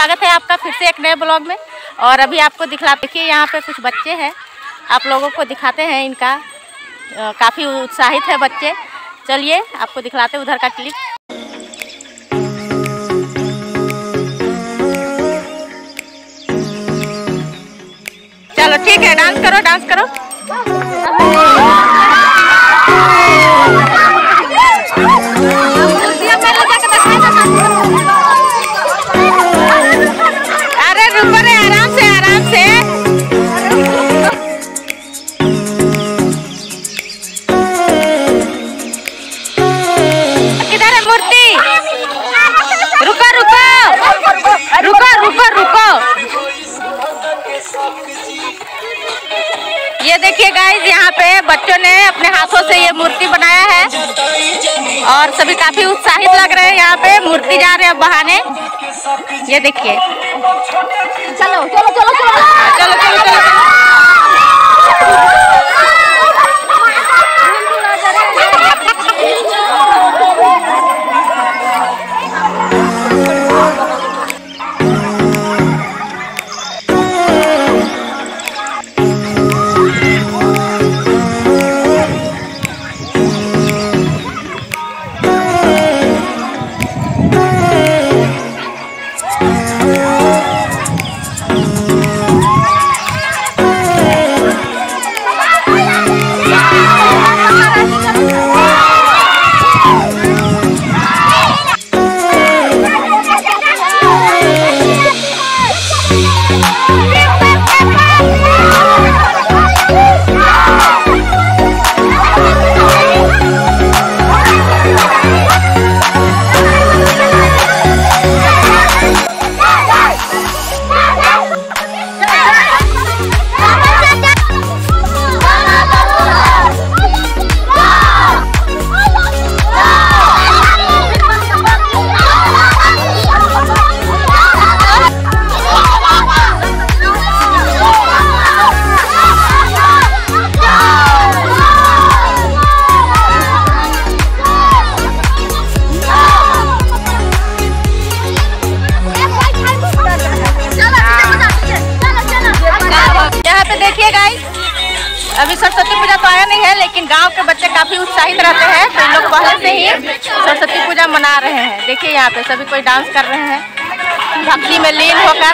फिर से एक नए ब्लॉग में। और अभी आपको दिखला, देखिए यहाँ पे कुछ बच्चे हैं। आप लोगों को दिखाते हैं इनका काफ़ी उत्साहित है बच्चे। चलिए आपको दिखलाते उधर का क्लिप चलो ठीक है डांस करो डांस करो। गाइज़ यहाँ पे बच्चों ने अपने हाथों से ये मूर्ति बनाया है। और सभी काफ़ी उत्साहित लग रहे हैं यहाँ पे, मूर्ति जा रहे हैं बहाने। ये देखिए। चलो चलो चलो चलो। अभी सरस्वती पूजा तो आया नहीं है, लेकिन गाँव के बच्चे काफ़ी उत्साहित रहते हैं तो लोग पहले से ही सरस्वती पूजा मना रहे हैं। देखिए यहाँ पे सभी कोई डांस कर रहे हैं। भक्ति में लीन होकर।